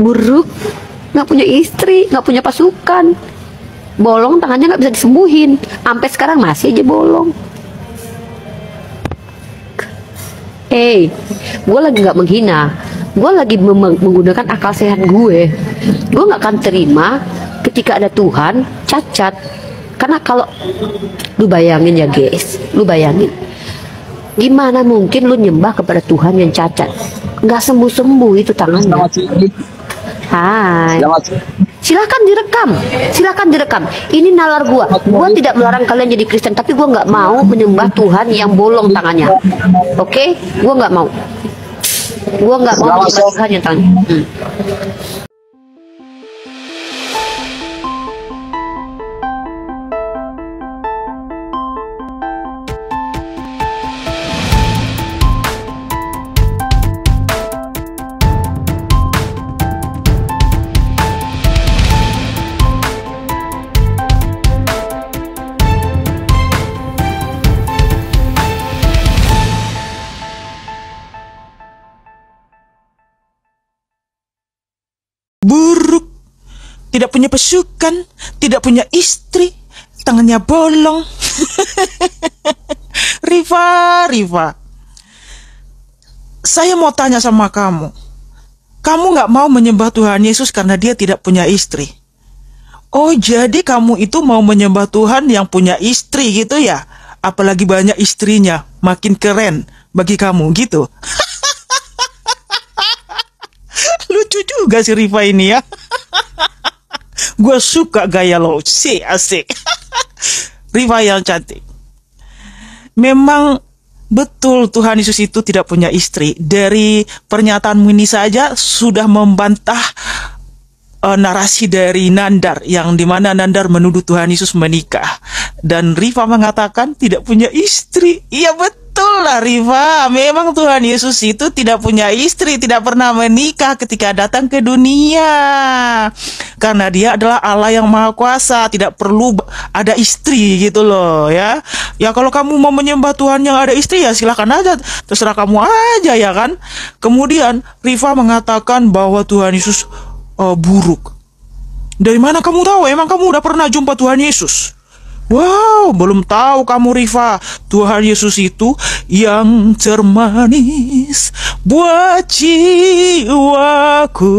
buruk, nggak punya istri, nggak punya pasukan, bolong tangannya nggak bisa disembuhin, sampai sekarang masih aja bolong. Eh, gue lagi nggak menghina, gue lagi menggunakan akal sehat gue. Gue nggak akan terima ketika ada Tuhan cacat. Karena kalau lu bayangin ya guys, lu bayangin gimana mungkin lu nyembah kepada Tuhan yang cacat? Nggak sembuh-sembuh itu tangannya. Hai. Selamat siang. Silakan direkam, silakan direkam. Ini nalar gua. Gua tidak melarang kalian jadi Kristen, tapi gua nggak mau menyembah Tuhan yang bolong tangannya. Oke? Gua nggak mau. Gua nggak mau menyembah. Tuhan yang tangannya. Hmm. Tidak punya pasukan, tidak punya istri, tangannya bolong. Riva, Riva, saya mau tanya sama kamu. Kamu nggak mau menyembah Tuhan Yesus karena dia tidak punya istri. Oh, jadi kamu itu mau menyembah Tuhan yang punya istri gitu ya? Apalagi banyak istrinya, makin keren bagi kamu gitu. Lucu juga si Riva ini ya. Gue suka gaya lo, sih asik. Riva yang cantik. Memang betul Tuhan Yesus itu tidak punya istri. Dari pernyataanmu ini saja sudah membantah eh, narasi dari Nandar yang di mana Nandar menuduh Tuhan Yesus menikah dan Riva mengatakan tidak punya istri. Iya betul lah Riva. Memang Tuhan Yesus itu tidak punya istri, tidak pernah menikah ketika datang ke dunia. Karena dia adalah Allah yang Maha Kuasa, tidak perlu ada istri gitu loh ya. Ya kalau kamu mau menyembah Tuhan yang ada istri ya silahkan aja, terserah kamu aja ya kan. Kemudian Riva mengatakan bahwa Tuhan Yesus eh, buruk. Dari mana kamu tahu? Emang kamu udah pernah jumpa Tuhan Yesus? Wow, belum tahu kamu Riva. Tuhan Yesus itu yang termanis buat jiwaku.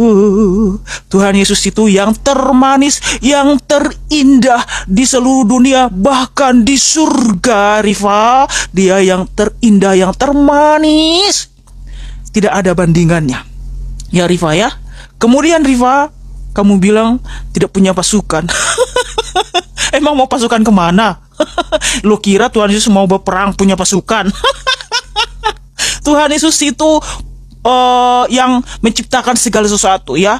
Tuhan Yesus itu yang termanis, yang terindah di seluruh dunia, bahkan di surga, Riva. Dia yang terindah, yang termanis. Tidak ada bandingannya. Ya Riva ya. Kemudian Riva, kamu bilang tidak punya pasukan. Emang mau pasukan ke mana? Lo kira Tuhan Yesus mau berperang punya pasukan? Tuhan Yesus itu eh, yang menciptakan segala sesuatu ya.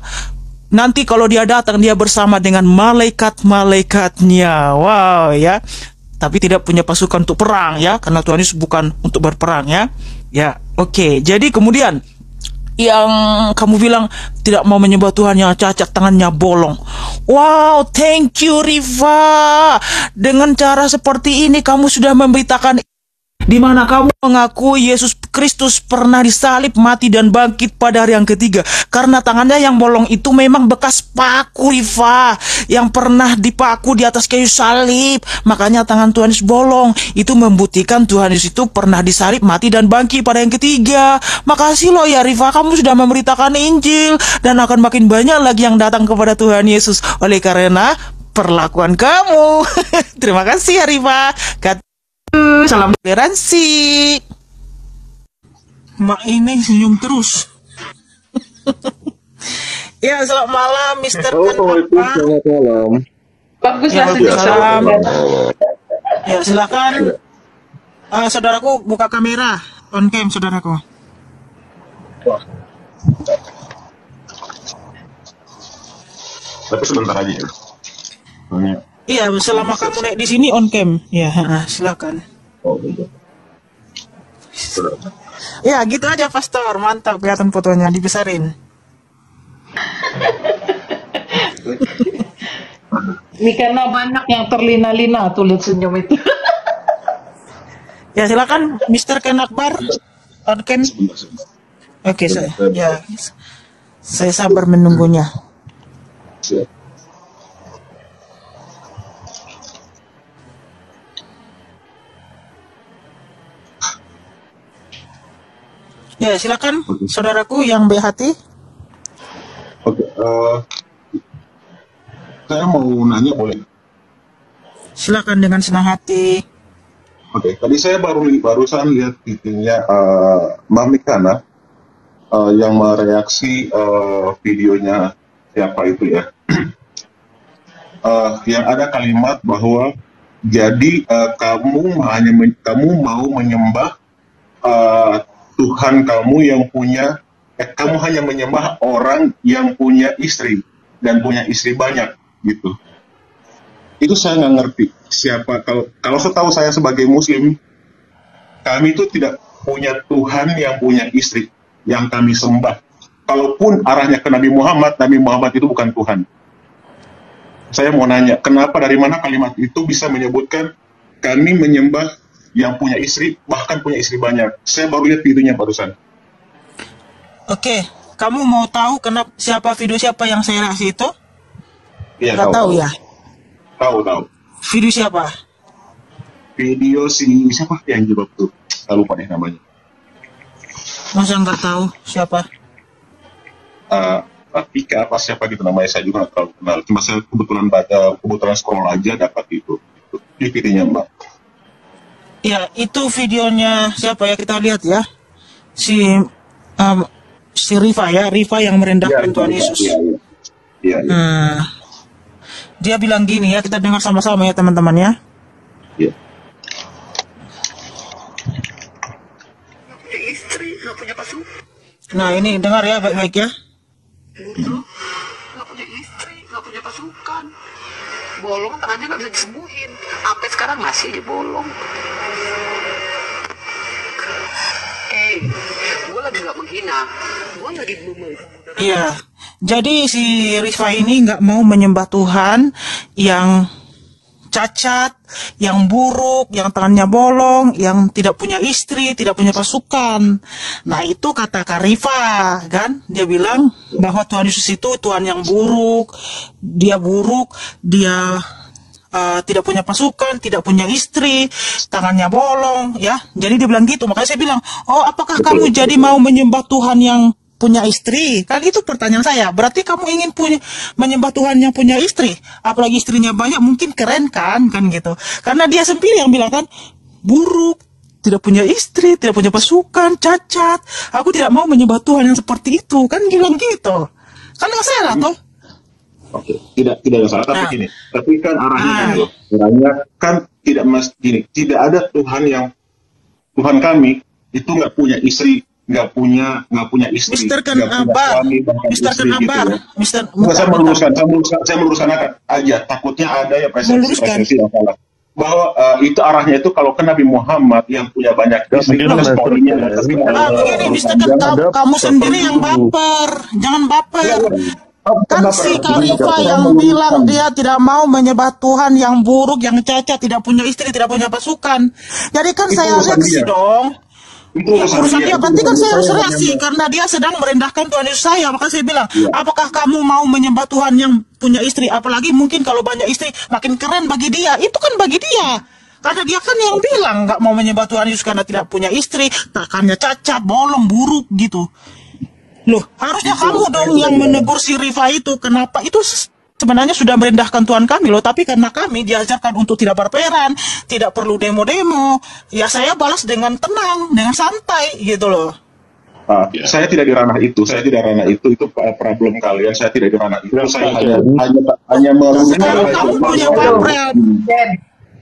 Nanti kalau dia datang dia bersama dengan malaikat-malaikatnya. Wow ya. Tapi tidak punya pasukan untuk perang ya, karena Tuhan Yesus bukan untuk berperang ya. Ya, oke. Jadi kemudian yang kamu bilang tidak mau menyembah Tuhan yang cacat tangannya bolong. Wow, thank you Riva. Dengan cara seperti ini kamu sudah memberitakan di mana kamu mengaku Yesus Kristus pernah disalib, mati dan bangkit pada hari yang ketiga. Karena tangannya yang bolong itu memang bekas paku Riva yang pernah dipaku di atas kayu salib. Makanya tangan Tuhan Yesus bolong. Itu membuktikan Tuhan Yesus itu pernah disalib, mati dan bangkit pada yang ketiga. Makasih loh ya Riva, kamu sudah memberitakan Injil dan akan makin banyak lagi yang datang kepada Tuhan Yesus oleh karena perlakuan kamu. Terima kasih ya Riva. Salam toleransi. Mak ini senyum terus. ya, selamat malam, Mister Assalamualaikum, selamat malam. Bagus Ya, lah senyum salam. Ya, silakan. Eh, saudaraku buka kamera on cam, saudaraku. Tapi sebentar aja ya. Iya, selama kamu naik di sini on cam. Ya, silakan. oh gitu. Sudah. Ya, gitu aja, Pastor. Mantap kelihatan fotonya dibesarin. Ini karena banyak yang terlina-lina tuh lihat senyum itu. Ya, silakan Mister Ken Akbar on cam. Sebentar, sebentar. Oke, saya. Ya. Saya sabar menunggunya. Ya, silakan saudaraku yang baik hati. Oke, eh, saya mau nanya boleh? Silakan dengan senang hati. Oke, tadi saya baru barusan lihat videonya eh, Mbak Mikana eh, yang mereaksi eh, videonya siapa itu ya? Eh, yang ada kalimat bahwa jadi eh, kamu hanya men- kamu mau menyembah eh, Tuhan kamu yang punya eh, kamu hanya menyembah orang yang punya istri dan punya istri banyak gitu. Itu saya nggak ngerti siapa kalau kalau setahu saya sebagai muslim kami itu tidak punya Tuhan yang punya istri yang kami sembah. Kalaupun arahnya ke Nabi Muhammad, Nabi Muhammad itu bukan Tuhan. Saya mau nanya, kenapa dari mana kalimat itu bisa menyebutkan kami menyembah yang punya istri, bahkan punya istri banyak. Saya baru lihat videonya barusan. Oke, kamu mau tahu kenapa siapa video siapa yang saya reaksi itu? Iya, Nggak tahu ya. Tahu, tahu. Video siapa? Video si siapa yang jawab tuh? Saya lupa deh namanya. Masa nggak tahu siapa? Eh, eh, Ika apa siapa gitu namanya saya juga nggak terlalu kenal. Cuma saya kebetulan baca, kebetulan scroll aja dapat itu. Di videonya Mbak. Ya, itu videonya siapa ya kita lihat ya. Si um, si Rifa ya, Rifa yang merendahkan Tuhan Yesus. Iya, iya. Iya, iya. Hmm. Dia bilang gini ya, kita dengar sama-sama ya teman-teman ya. iya. istri nggak punya pasukan Nah ini dengar ya baik-baik ya punya istri nggak punya pasukan bolong tangannya nggak bisa disembuhin. Sampai sekarang masih aja bolong eh gue lagi nggak menghina. Gue lagi mem- Iya. Jadi si Rifa ini nggak mau menyembah Tuhan yang cacat, yang buruk, yang tangannya bolong, yang tidak punya istri, tidak punya pasukan. Nah itu kata Kak Rifa, kan? Dia bilang bahwa Tuhan Yesus itu Tuhan yang buruk, dia buruk, dia uh, tidak punya pasukan, tidak punya istri, tangannya bolong, ya. Jadi dia bilang gitu. Makanya saya bilang, oh apakah kamu jadi mau menyembah Tuhan yang punya istri? Kan itu pertanyaan saya. Berarti kamu ingin punya menyembah Tuhan yang punya istri, apalagi istrinya banyak, mungkin keren kan, kan gitu. Karena dia sendiri yang bilang kan, buruk, tidak punya istri, tidak punya pasukan, cacat. Aku tidak mau menyembah Tuhan yang seperti itu, kan bilang gitu. Kan nggak salah toh? Oke, tidak tidak ada salah tapi Nah. gini. Tapi kan arahnya Ah. kan loh. Arahnya kan tidak mas gini. Tidak ada Tuhan yang Tuhan kami itu nggak punya istri, nggak punya nggak punya istri, Mister kan nggak punya Abar, suami, bahkan Mister istri kan Abar, gitu ya. Mister Nggak, saya meluruskan, saya meluruskan, saya meluruskan aja. Takutnya ada ya persepsi Meluruskan. persepsi yang salah. Bahwa eh, itu arahnya itu kalau ke Nabi Muhammad yang punya banyak istri, terus poinnya atas lima. Ah, begini, Mister kan Jangan kamu, sendiri yang baper, jangan baper. Oh, Kan kenapa? si Khalifa Saya yang bilang dia tidak mau menyembah Tuhan yang buruk, yang cacat, tidak punya istri, tidak punya pasukan. Jadi kan Itu saya reaksi dong. Itu Ya, urusan dia, itu berarti kan saya harus reaksi yang- karena dia sedang merendahkan Tuhan Yesus saya. Maka saya bilang, Iya. apakah kamu mau menyembah Tuhan yang punya istri? Apalagi mungkin kalau banyak istri makin keren bagi dia. Itu kan bagi dia. Karena dia kan yang bilang nggak mau menyembah Tuhan Yesus karena tidak punya istri, takannya cacat, bolong, buruk gitu. Loh, harusnya kamu dong yang menegur si Rifa itu. Kenapa? Itu sebenarnya sudah merendahkan Tuhan kami loh. Tapi karena kami diajarkan untuk tidak berperan, tidak perlu demo-demo. Ya saya balas dengan tenang, dengan santai gitu loh. Ah, Saya tidak di ranah itu, saya tidak di ranah itu, itu uh, problem kalian. Saya tidak di ranah itu. Ya, saya hanya hanya hanya kamu punya. Ken,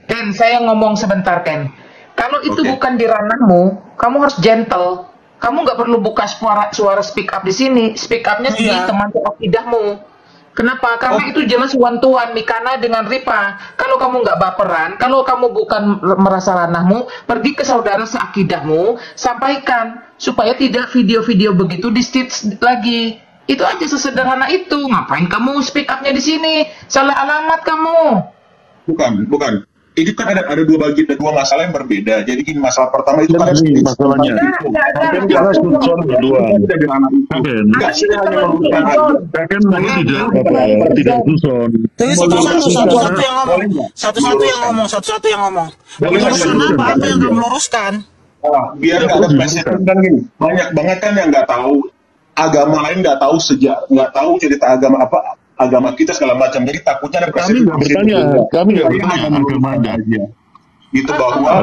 Ken, saya ngomong sebentar, Ken. Kalau itu Oke. bukan di ranahmu, kamu harus gentle. Kamu nggak perlu buka suara suara speak up di sini. Speak upnya di Iya. teman akidahmu. Kenapa? Karena Oh. itu jelas one to one Mikana dengan Ripa. Kalau kamu nggak baperan, kalau kamu bukan merasa ranahmu, pergi ke saudara seakidahmu, sampaikan supaya tidak video-video begitu di stitch lagi. Itu aja sesederhana itu. Ngapain kamu speak upnya di sini? Salah alamat kamu. Bukan, bukan. Ini kan ada ada dua bagi ada dua masalah yang berbeda. Jadi gini masalah pertama itu kan Ini masalahnya. Kan Karena berdua. itu. Enggak sih hanya meluruskan kan tidak apa, tidak Suson. Tapi satu-satu, satu-satu yang ngomong. Satu-satu yang ngomong, satu-satu yang ngomong. Meluruskan apa? Apa yang kamu meluruskan? Ah, biar nggak ada presiden kan gini. Banyak banget kan yang nggak tahu agama lain nggak tahu sejak nggak tahu cerita agama apa agama kita segala macam. Jadi takutnya ada Kami presiden. nggak bertanya, kami nggak bertanya agama Anda. aja. Gitu bahwa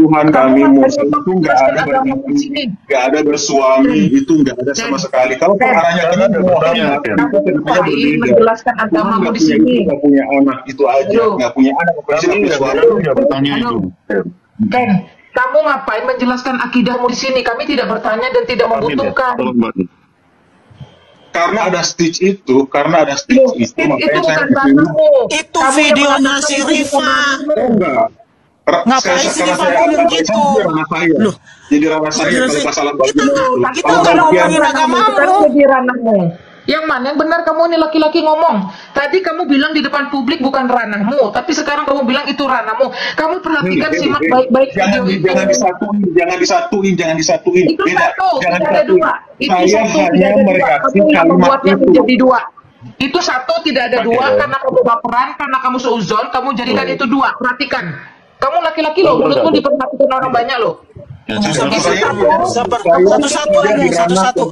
Tuhan kami Muslim itu nggak ada bersuami, nggak ada bersuami, itu nggak ada sama sekali. Kalau perkaranya kan ada itu berbeda. menjelaskan nggak di sini. itu, nggak punya anak, itu aja. Nggak punya anak, Kami nggak kami bertanya itu. Ken, kamu ngapain menjelaskan akidahmu di sini? Kami tidak bertanya dan tidak Kami membutuhkan. Karena ada stitch itu, karena ada stitch Loh, itu, itu makanya saya bukan. Itu Kamu yang videonya mengatakan si itu Rifa. bukan Oh, enggak. Ngapain saya- sih saya ngomong agama gitu? Loh. Jadi ranah saya kalau masalah itu itu. itu kalau bagian ngomongin agamamu. Itu kan jadi ranahmu. Yang mana yang benar kamu ini laki-laki ngomong. Tadi kamu bilang di depan publik bukan ranahmu, tapi sekarang kamu bilang itu ranahmu. Kamu perhatikan simak baik-baik jangan, video itu. jangan disatuin, jangan disatuin, jangan disatuin. Itu Beda, satu, jangan tidak ada dua. Itu Saya satu, tidak hanya ada dua. mereaksi kalimat itu. menjadi dua. Itu satu tidak ada dua Oke. karena kamu baperan, karena kamu seuzon, kamu jadikan Oh. itu dua. Perhatikan. Kamu laki-laki loh, bentar. diperhatikan orang banyak loh. Ngomong saya- Saya- satu-satu, Satu-satu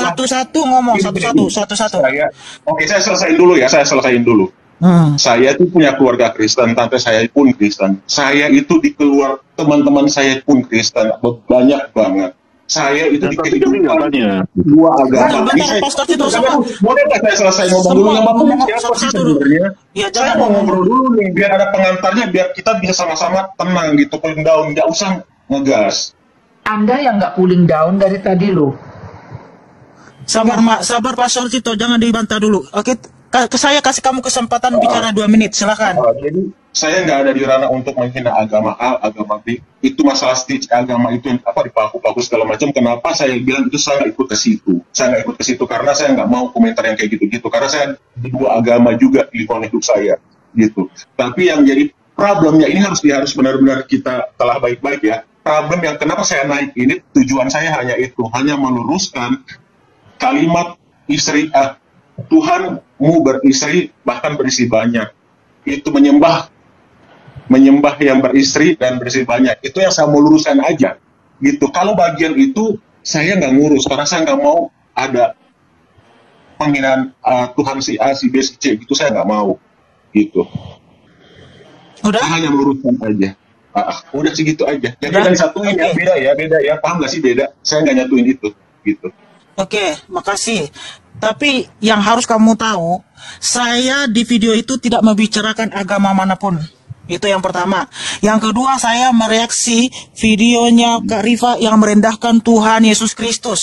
satu-satu. ngomong, satu-satu, satu-satu. Saya, oke saya selesaiin dulu ya, saya selesaiin dulu. Hmm. Saya itu punya keluarga Kristen, tante saya pun Kristen. Saya itu di keluar teman-teman saya pun Kristen, banyak banget. Saya itu di kehidupan dua agama. Bentar, Bisa- Pastor Tito, sama. Boleh nggak saya selesai ngomong dulu yang bapak ngomong siapa sih sebenarnya? Ya, saya jangan mau ngomong. ngobrol dulu nih, biar ada pengantarnya, biar kita bisa sama-sama tenang gitu, paling down, nggak usah ngegas. Anda yang nggak cooling down dari tadi loh. Sabar, Mak. Sabar, Pastor Tito. Jangan dibantah dulu. Oke, ke saya kasih kamu kesempatan bicara dua menit. Silakan. Uh, jadi saya nggak ada di ranah untuk menghina agama A, agama B. Itu masalah stage agama itu yang apa dipaku-paku segala macam. Kenapa saya bilang itu saya nggak ikut ke situ? Saya nggak ikut ke situ karena saya nggak mau komentar yang kayak gitu-gitu. Karena saya di dua agama juga di lingkungan hidup saya gitu. Tapi yang jadi problemnya ini harus harus benar-benar kita telah baik-baik ya. Problem yang kenapa saya naik ini tujuan saya hanya itu, hanya meluruskan kalimat istri ah, Tuhanmu beristri bahkan berisi banyak. Itu menyembah menyembah yang beristri dan berisi banyak. Itu yang saya mau luruskan aja. Gitu. Kalau bagian itu saya nggak ngurus karena saya nggak mau ada penghinaan ah, Tuhan si A si B si C gitu. Saya nggak mau. Gitu. Udah? saya hanya meluruskan aja ah, udah segitu aja jadi Udah? satuin ya Oke. beda ya beda ya paham nggak sih beda saya nggak nyatuin itu gitu Oke, makasih. Tapi yang harus kamu tahu, saya di video itu tidak membicarakan agama mana pun. Itu yang pertama. Yang kedua, saya mereaksi videonya Kak Rifa yang merendahkan Tuhan Yesus Kristus.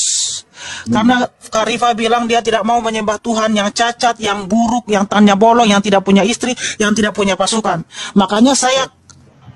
Karena Kak Rifa bilang dia tidak mau menyembah Tuhan yang cacat, yang buruk, yang tanya bolong, yang tidak punya istri, yang tidak punya pasukan. Makanya saya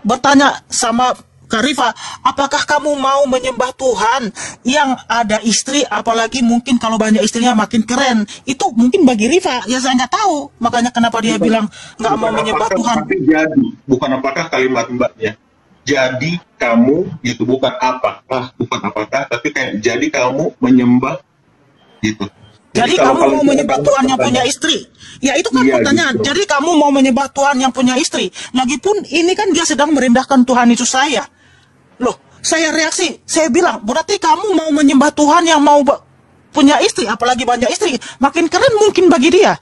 bertanya sama Kak Rifa, apakah kamu mau menyembah Tuhan yang ada istri, apalagi mungkin kalau banyak istrinya makin keren. Itu mungkin bagi Rifa, ya saya nggak tahu. Makanya kenapa dia bilang nggak mau Bukan menyembah Tuhan. Tapi jadi, bukan apakah kalimat mbaknya. Jadi kamu itu bukan apakah, bukan apakah, tapi kayak jadi kamu menyembah gitu. Jadi kamu mau menyembah Tuhan yang punya istri. Ya itu kan Iya, pertanyaan. gitu. Jadi kamu mau menyembah Tuhan yang punya istri. Lagipun ini kan dia sedang merendahkan Tuhan itu saya. Loh, saya reaksi, saya bilang, berarti kamu mau menyembah Tuhan yang mau punya istri, apalagi banyak istri. Makin keren mungkin bagi dia.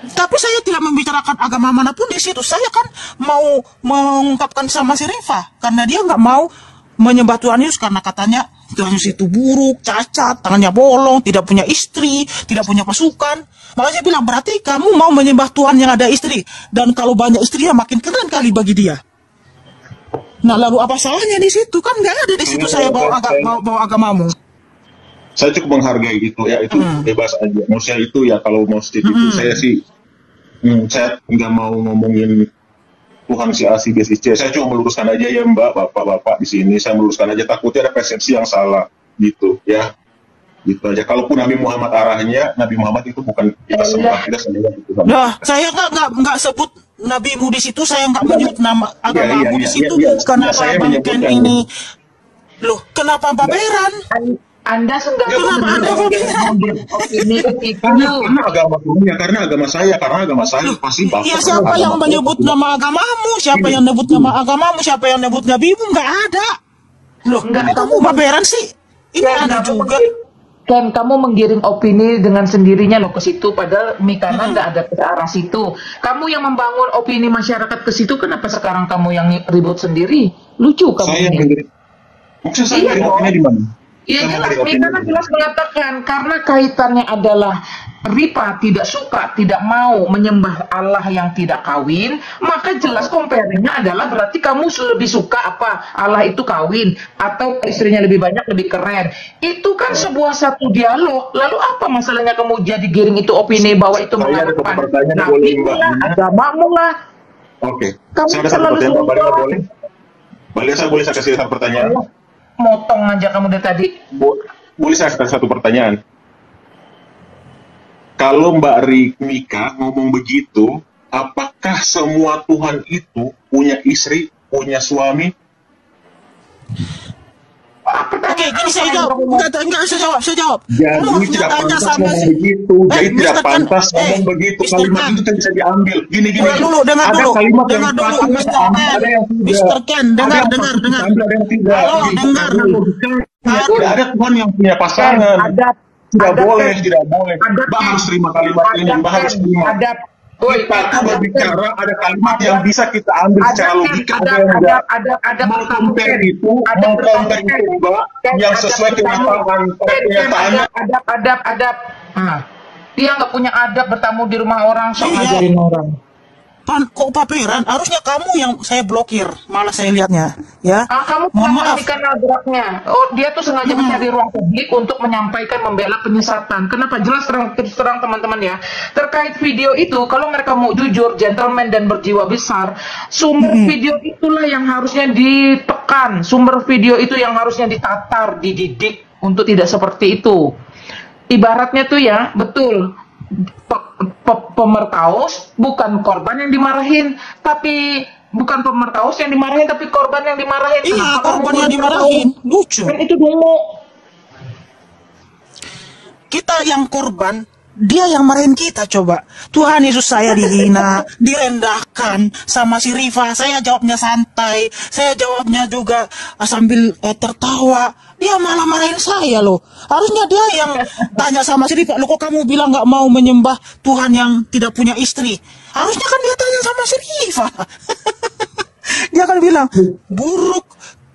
Tapi saya tidak membicarakan agama mana pun di situ. Saya kan mau mengungkapkan sama si Rifa. Karena dia nggak mau menyembah Tuhan Yesus karena katanya Tuhan Yesus itu buruk, cacat, tangannya bolong, tidak punya istri, tidak punya pasukan. Makanya saya bilang, berarti kamu mau menyembah Tuhan yang ada istri. Dan kalau banyak istrinya makin keren kali bagi dia. Nah lalu apa salahnya di situ? Kan nggak ada di situ saya bawa, aga, bawa, bawa agamamu. Saya cukup menghargai itu ya, itu Hmm. bebas aja. Maksudnya itu ya kalau mau state itu saya sih, hmm, saya nggak mau ngomongin Tuhan si A si B si C. Saya cuma meluruskan aja ya Mbak, Bapak-bapak di sini. Saya meluruskan aja takutnya ada persepsi yang salah gitu ya. Gitu aja. Kalaupun Nabi Muhammad arahnya, Nabi Muhammad itu bukan kita sembah, kita sembah. Nah, saya nggak nggak nggak sebut nabimu di situ, saya nggak menyebut nama agamamu iya, di iya, situ. iya, iya. Kenapa Saya Bang Ken ini? Loh, kenapa baperan? An- Anda sengaja Kenapa Anda mengambil opini itu. Karena, karena agama saya, karena agama saya, karena agama saya pasti baper. Ya siapa yang menyebut nama agamamu? Siapa yang menyebut nama agamamu? Siapa yang menyebut nabimu? Nggak ada. Loh, Nggak, kamu baperan sih? Ini Ken, ada juga. Ken, kamu menggiring opini dengan sendirinya loh ke situ, padahal Mikana nggak ada ke arah situ. Kamu yang membangun opini masyarakat ke situ, kenapa sekarang kamu yang ribut sendiri? Lucu kamu Saya ini. Maksudnya saya Iya opini di mana? Iya jelas, di mana? jelas mengatakan karena kaitannya adalah Ripa tidak suka, tidak mau menyembah Allah yang tidak kawin, maka jelas comparingnya adalah berarti kamu lebih suka apa? Allah itu kawin atau istrinya lebih banyak lebih keren. Itu kan sebuah satu dialog. Lalu apa masalahnya kamu jadi giring itu opini bahwa itu mengharapkan nabi boleh, lah, agamamu lah. Oke. Kamu Saya ada satu pertanyaan, boleh? Balila saya boleh saya kasih satu pertanyaan? Motong aja kamu dari tadi. Bo- boleh saya kasih satu pertanyaan? Kalau Mbak Mika ngomong begitu, apakah semua Tuhan itu punya istri, punya suami? Oke, gini saya jawab. Enggak, enggak, saya jawab, saya jawab. Jadi Kamu tidak pantas sama begitu. Eh, Jadi tidak pantas eh, ngomong begitu. Mr. Kalimat Tan. itu kan bisa diambil. Gini gini. Dengar dulu, dengar ada dulu. kalimat yang Dengar dulu, Mr. diambil, Ken. ada yang tidak. Mr. Ken, Ada dengar, dengar, dengar. ada tidak. Halo, dengar Ada dulu. Tidak tidak ada Tuhan yang punya pasangan. Adat, Tidak adat, boleh, Ken. tidak boleh. Adat, Mbak Ken. harus terima kalimat ini. Mbak harus Ken. terima. Adat. Kita berbicara ada kalimat yang bisa kita ambil Ada secara logika. ada Ada ada ada ada Ken. itu, Ada Ken. itu, Mbak, yang ada sesuai kenyataan, Ken, Ken, kenyataannya. adab, adab, adab, adab. Nah, dia nggak punya adab bertamu di rumah orang, sok Iya. ngajarin orang. Pan, kok paperan? Harusnya kamu yang saya blokir. Malah saya lihatnya, ya. Ah, kamu Mohon maaf. geraknya. Oh, dia tuh sengaja mencari ruang publik untuk menyampaikan membela penyesatan. Kenapa? Jelas terang, terus terang teman-teman ya. Terkait video itu, kalau mereka mau jujur, gentleman dan berjiwa besar, sumber video itulah yang harusnya ditekan. Sumber video itu yang harusnya ditatar, dididik untuk tidak seperti itu. Ibaratnya tuh ya, betul. Pe- pe- pemerkaus bukan korban yang dimarahin, tapi bukan pemerkaus yang dimarahin, tapi korban yang dimarahin. Iya, Kenapa korban yang dimarahin. Lucu. Kan itu dulu. Kita yang korban, dia yang marahin kita coba. Tuhan Yesus saya dihina, direndahkan sama si Riva. Saya jawabnya santai, saya jawabnya juga ah, sambil eh, tertawa. Dia malah marahin saya loh. Harusnya dia yang tanya sama si Riva, lo kok kamu bilang nggak mau menyembah Tuhan yang tidak punya istri? Harusnya kan dia tanya sama si Riva. dia akan bilang, buruk,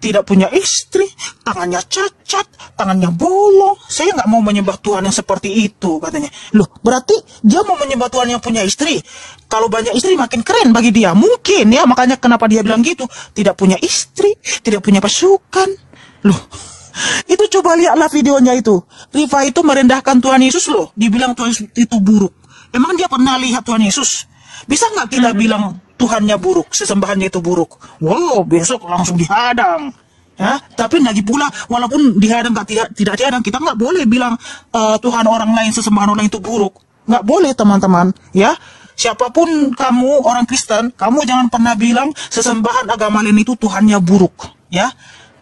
tidak punya istri, tangannya cacat, tangannya bolong. Saya nggak mau menyembah Tuhan yang seperti itu, katanya. Loh, berarti dia mau menyembah Tuhan yang punya istri. Kalau banyak istri makin keren bagi dia. Mungkin ya, makanya kenapa dia bilang gitu. Tidak punya istri, tidak punya pasukan. Loh, itu coba lihatlah videonya itu. Riva itu merendahkan Tuhan Yesus loh. Dibilang Tuhan Yesus itu buruk. Emang dia pernah lihat Tuhan Yesus? Bisa nggak kita bilang Tuhannya buruk, sesembahannya itu buruk? Wow, besok langsung dihadang. Ya, tapi lagi pula walaupun dihadang nggak tidak tidak dihadang kita nggak boleh bilang eh, Tuhan orang lain sesembahan orang lain itu buruk. Nggak boleh teman-teman. Ya, siapa pun kamu orang Kristen, kamu jangan pernah bilang sesembahan agama lain itu Tuhannya buruk. Ya,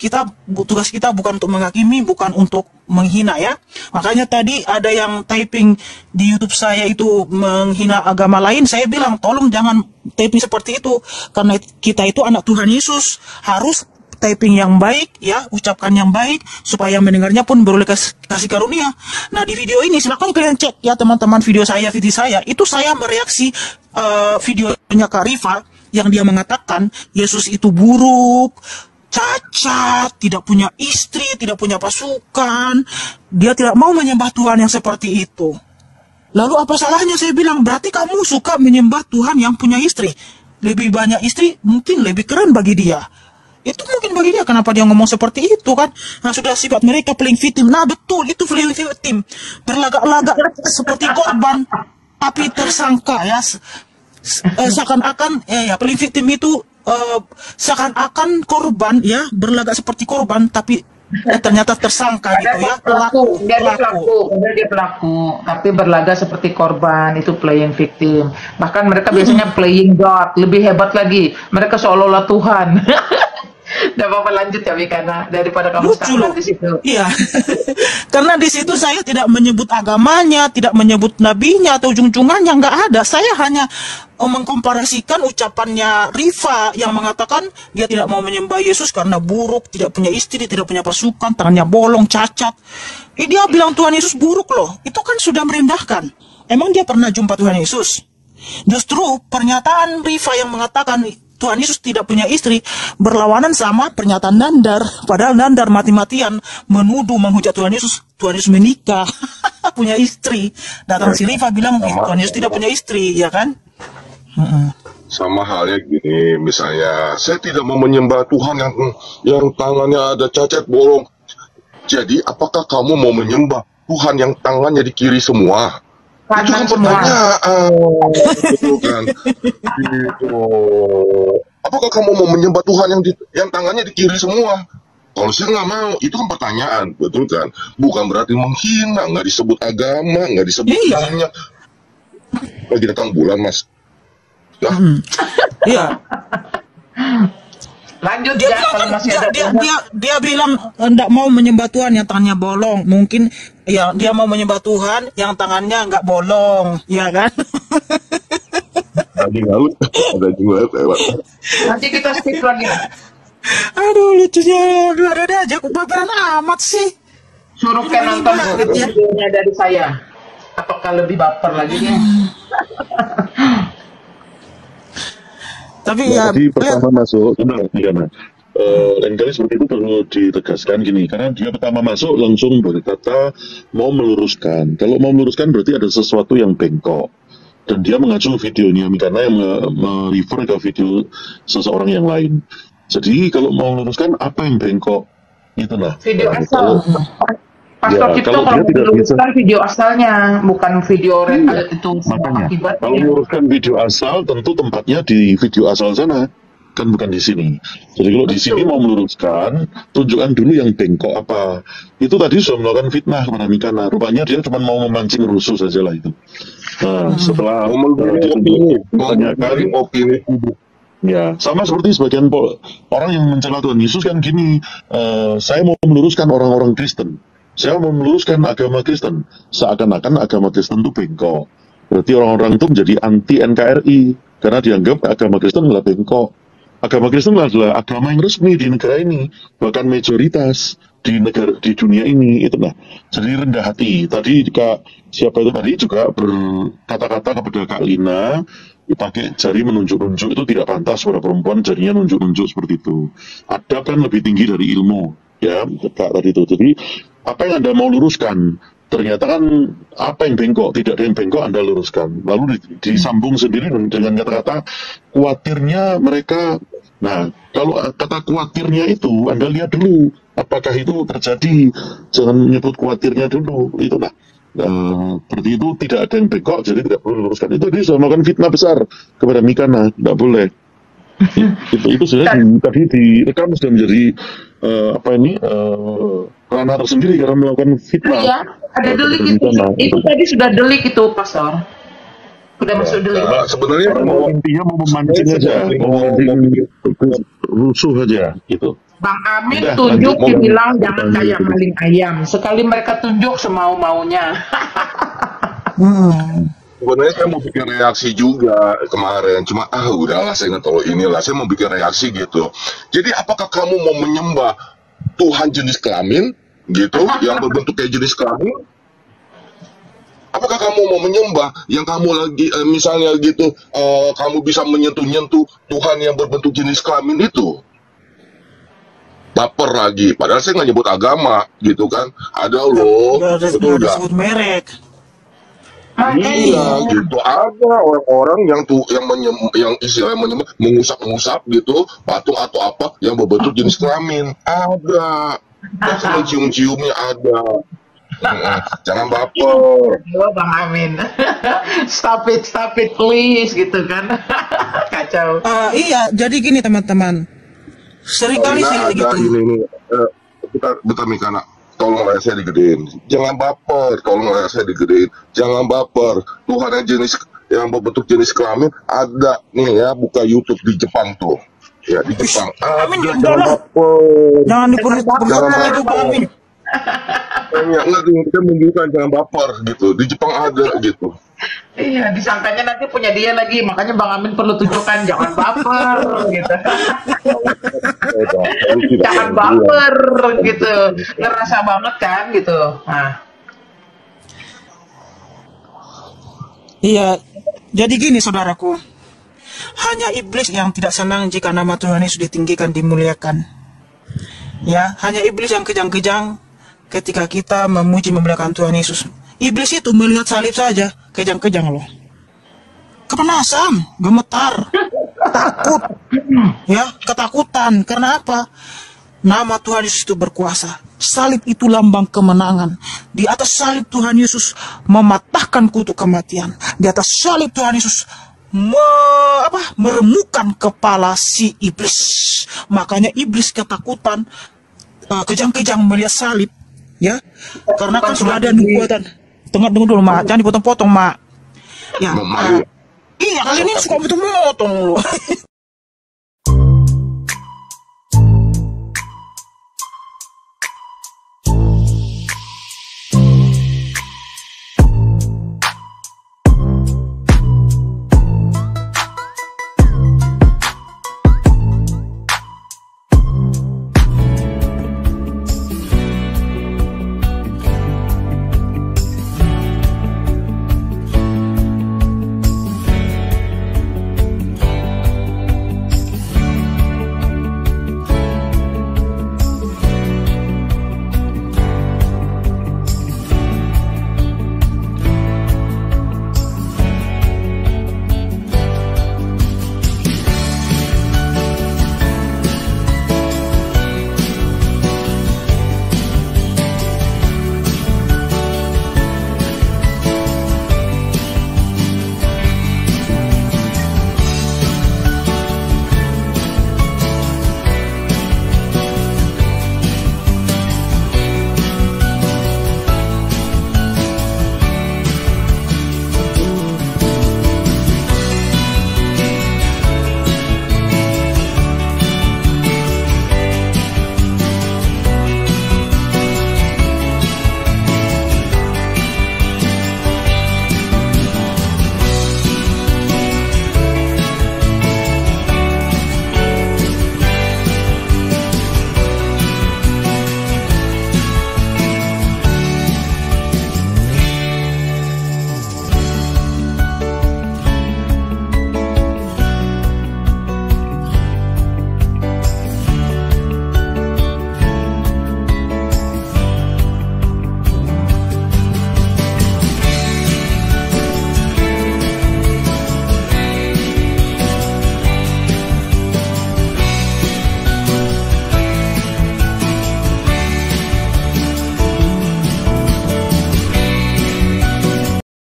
kita tugas kita bukan untuk menghakimi, bukan untuk menghina ya. Makanya tadi ada yang typing di YouTube saya itu menghina agama lain, saya bilang tolong jangan typing seperti itu karena kita itu anak Tuhan Yesus harus typing yang baik ya, ucapkan yang baik supaya mendengarnya pun beroleh kas- kasih karunia. Nah, di video ini silakan kalian cek ya teman-teman video saya, video saya. Itu saya mereaksi eh, videonya Kak Rifa yang dia mengatakan Yesus itu buruk, cacat, tidak punya istri, tidak punya pasukan. Dia tidak mau menyembah Tuhan yang seperti itu. Lalu apa salahnya saya bilang, berarti kamu suka menyembah Tuhan yang punya istri. Lebih banyak istri mungkin lebih keren bagi dia. Itu mungkin bagi dia kenapa dia ngomong seperti itu kan. Nah sudah sifat mereka playing victim. Nah betul itu playing victim. Berlagak-lagak seperti korban tapi tersangka ya. Eh, seakan-akan eh ya playing victim itu eh, seakan-akan korban ya berlagak seperti korban tapi eh, ternyata tersangka gitu ya pelaku, dia pelaku. pelaku, dia pelaku, tapi berlaga seperti korban itu playing victim. Bahkan mereka biasanya playing God, lebih hebat lagi. Mereka seolah-olah Tuhan. Tidak apa-apa lanjut ya Mikana daripada kamu lucu loh. di situ. iya. Karena di situ saya tidak menyebut agamanya tidak menyebut nabinya atau ujung-ujungannya nggak ada. Saya hanya eh, mengkomparasikan ucapannya Rifa yang mengatakan dia tidak mau menyembah Yesus karena buruk tidak punya istri tidak punya pasukan tangannya bolong cacat. Eh, dia bilang Tuhan Yesus buruk loh. Itu kan sudah merendahkan. Emang dia pernah jumpa Tuhan Yesus? Justru pernyataan Rifa yang mengatakan Tuhan Yesus tidak punya istri berlawanan sama pernyataan Nandar. Padahal Nandar mati-matian menuduh menghujat Tuhan Yesus. Tuhan Yesus menikah, punya istri. Datang si Rifa bilang "Eh, Tuhan Yesus tidak punya istri, ya kan? sama halnya gini misalnya saya tidak mau menyembah Tuhan yang yang tangannya ada cacat bolong jadi apakah kamu mau menyembah Tuhan yang tangannya di kiri semua itu kan semua. pertanyaan betul kan. Gitu. Apakah kamu mau menyembah Tuhan yang di, yang tangannya di kiri semua? Kalau saya nggak mau. Itu kan pertanyaan betul kan? Bukan berarti menghina nggak disebut agama nggak disebut Iya. ininya lagi datang bulan mas. Ya. Iya. Lanjut Dia ya bilang kalau kan, masih dia, ada dia, dia, dia bilang tidak mau menyembah Tuhan yang tangannya bolong. Mungkin ya dia mau menyembah Tuhan yang tangannya nggak bolong, ya kan? lagi laut ada juga lewat Nanti kita skip lagi. Aduh lucunya, ada ada aja kebaperan amat sih. Suruh Ken nonton ya. videonya dari saya. Apakah lebih baper lagi nih? Tapi Ya, ya, lihat- pertama masuk, benar, iya, Mas. Eh, lain kali seperti itu perlu ditegaskan gini, karena dia pertama masuk langsung berkata mau meluruskan. Kalau mau meluruskan berarti ada sesuatu yang bengkok. Dan dia mengacu videonya Mikana yang me- merefer ke video seseorang yang lain. Jadi kalau mau meluruskan apa yang bengkok? Itu nah. Video Nah, asal. kalau- Pastor Ya, Cipto kalau kalau dia tidak meluruskan video asalnya, bukan video red Iya, itu semua Makanya, kalau meluruskan video asal, tentu tempatnya di video asal sana, kan bukan di sini. Jadi kalau di sini mau meluruskan, tunjukkan dulu yang bengkok apa. Itu tadi sudah melakukan fitnah kepada Mikana. Rupanya dia cuma mau memancing rusuh saja lah itu. Nah, setelah uh, mau memberi ditanyakan, opini Ya, sama seperti sebagian orang yang mencela Tuhan Yesus kan gini, eh, saya mau meluruskan orang-orang Kristen. Saya mau agama Kristen. Seakan-akan agama Kristen itu bengkok. Berarti orang-orang itu menjadi anti NKRI karena dianggap agama Kristen adalah bengkok. Agama Kristen adalah agama yang resmi di negara ini, bahkan mayoritas di negara di dunia ini itu nah. Jadi rendah hati. Tadi Kak siapa itu tadi juga berkata-kata kepada Kak Lina pakai jari menunjuk-nunjuk itu tidak pantas pada perempuan jarinya nunjuk-nunjuk seperti itu. Adab kan lebih tinggi dari ilmu ya Kak tadi itu. Jadi apa yang Anda mau luruskan? Ternyata kan apa yang bengkok tidak ada yang bengkok Anda luruskan. Lalu di- disambung sendiri dengan- kata-kata khawatirnya mereka. Nah kalau kata khawatirnya itu Anda lihat dulu apakah itu terjadi? Jangan menyebut khawatirnya dulu. Itu nah Eh, seperti itu tidak ada yang bengkok jadi tidak perlu luruskan. Itu dia sudah melakukan fitnah besar kepada Mikana. Tidak boleh. Itu itu sudah di- tadi direkam sudah menjadi eh, apa ini eh, ranah tersendiri karena melakukan fitnah Iya, ada delik itu. Itu tadi sudah delik itu, Pastor. Sudah masuk delik. Nah, sebenarnya mau intinya mau memancing aja, mau memancing rusuh aja gitu. Bang Amin Udah, tunjuk lanjut. dibilang jangan kayak maling ayam. Sekali mereka tunjuk semau-maunya. Hmm. sebenarnya saya mau bikin reaksi juga kemarin cuma ah udahlah saya nggak tahu inilah saya mau bikin reaksi gitu jadi apakah kamu mau menyembah Tuhan jenis kelamin gitu yang berbentuk kayak jenis kelamin apakah kamu mau menyembah yang kamu lagi eh, misalnya gitu eh, kamu bisa menyentuh-nyentuh Tuhan yang berbentuk jenis kelamin itu baper lagi padahal saya nggak nyebut agama gitu kan ada loh betul nggak merek. Iya, gitu. Ada orang-orang yang tuh yang menyem, yang istilahnya menyembah mengusap-ngusap gitu patung atau apa yang berbentuk jenis kelamin. Ada. Dan sama cium-ciumnya ada. Jangan baper. Halo Bang Amin. stop it, stop it please gitu kan. Kacau. Ah, iya, jadi gini teman-teman. Seringkali Karena saya ada gitu. ini nih. eh, bentar, bentar nih karena tolong layar saya digedein. Jangan baper, tolong layar saya digedein. Jangan baper. Tuhan yang jenis yang berbentuk jenis kelamin ada nih ya buka YouTube di Jepang tuh. Ya di Jepang. Amin, jangan jangan. baper. Jangan itu Amin. Ya, enggak tuh, kita menunjukkan jangan baper gitu. Di Jepang ada gitu. Iya, disangkanya nanti punya dia lagi, makanya Bang Amin perlu tunjukkan jangan baper gitu. jangan baper gitu. Ngerasa banget kan gitu. Nah, Iya, jadi gini saudaraku. Hanya iblis yang tidak senang jika nama Tuhan Yesus ditinggikan, dimuliakan. Ya, hanya iblis yang kejang-kejang ketika kita memuji memuliakan Tuhan Yesus. Iblis itu melihat salib saja, kejang-kejang loh. Kepanasan, gemetar, takut. Ya, ketakutan. Karena apa? Nama Tuhan Yesus itu berkuasa. Salib itu lambang kemenangan. Di atas salib Tuhan Yesus mematahkan kutuk kematian. Di atas salib Tuhan Yesus me- apa, meremukan kepala si iblis. Makanya iblis ketakutan, eh, kejang-kejang melihat salib. Ya, karena kan sudah ada nubuatan. Tengok tunggu dulu, Mak. Jangan dipotong-potong, Mak. Ya, eh, iya, kali ini suka loh.